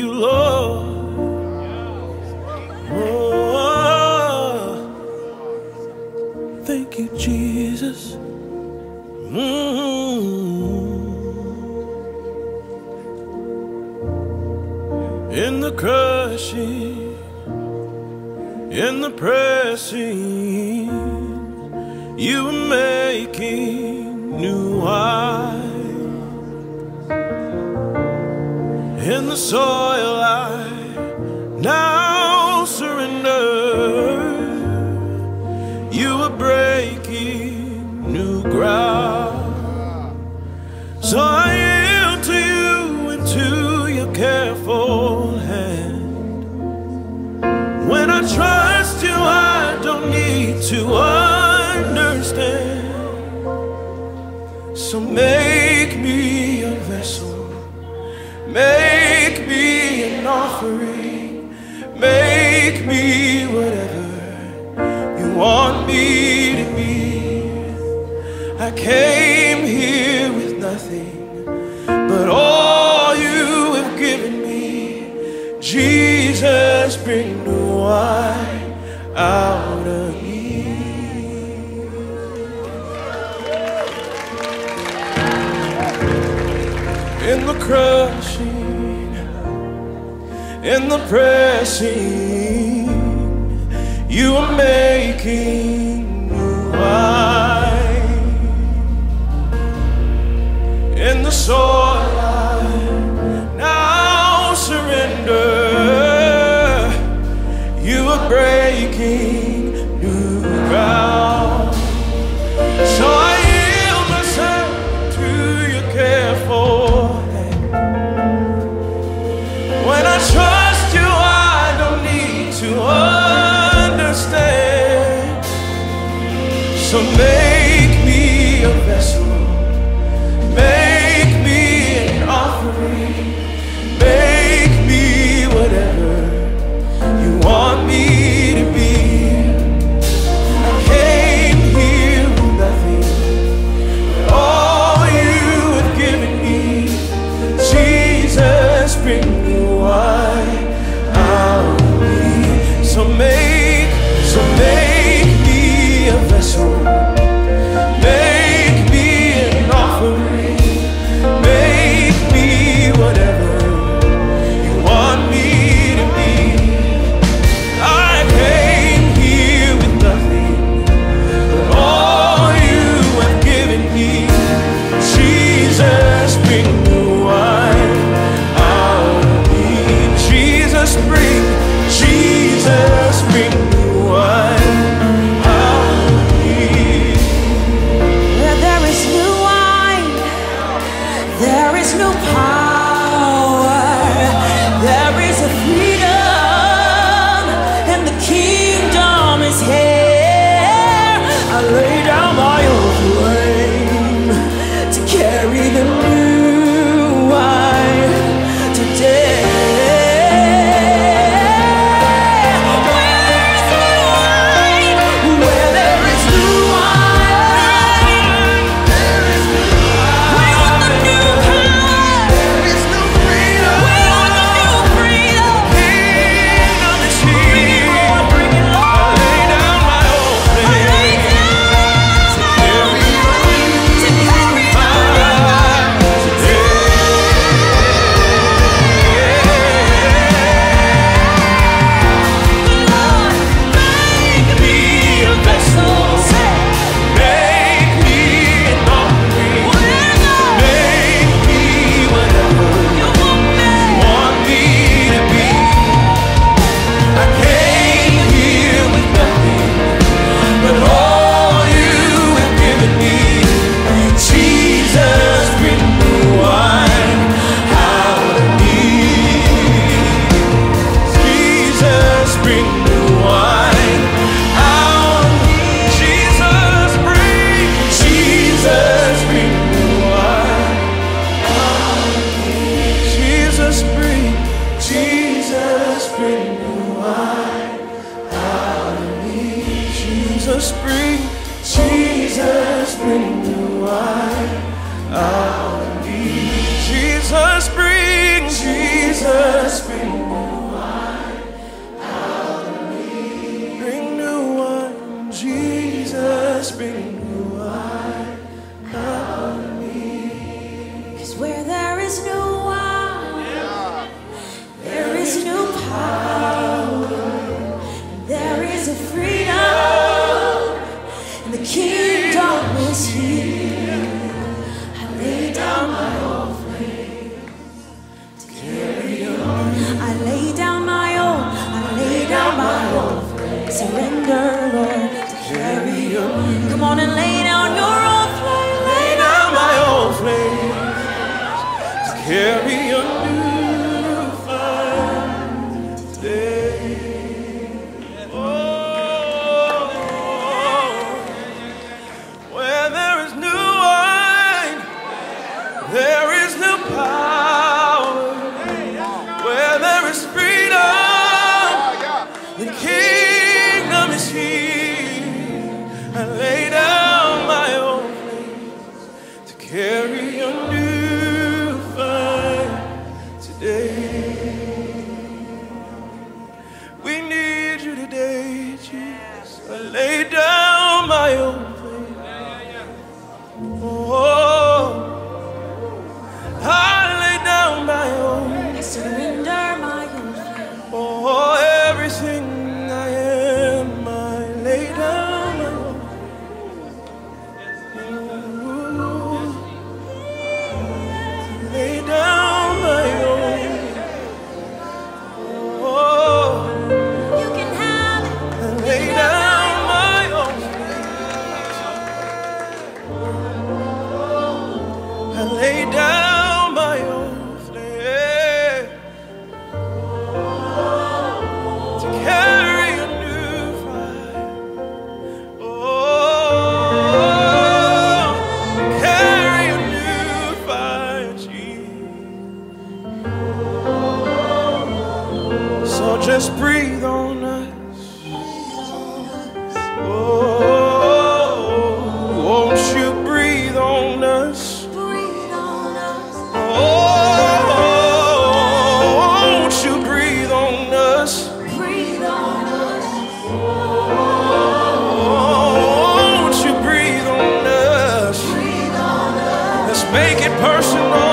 you, Lord. Oh, thank you, Jesus. Mm -hmm. In the crushing, in the pressing, you are making new eyes. the soil I offering. Make me whatever you want me to be. I came here with nothing but all you have given me. Jesus, bring new wine out of me. In the crowd in the pressing you are making. spring when you are. lay down my own, I lay down my own. Surrender, Lord, to carry you. Come on and lay down your own. personal.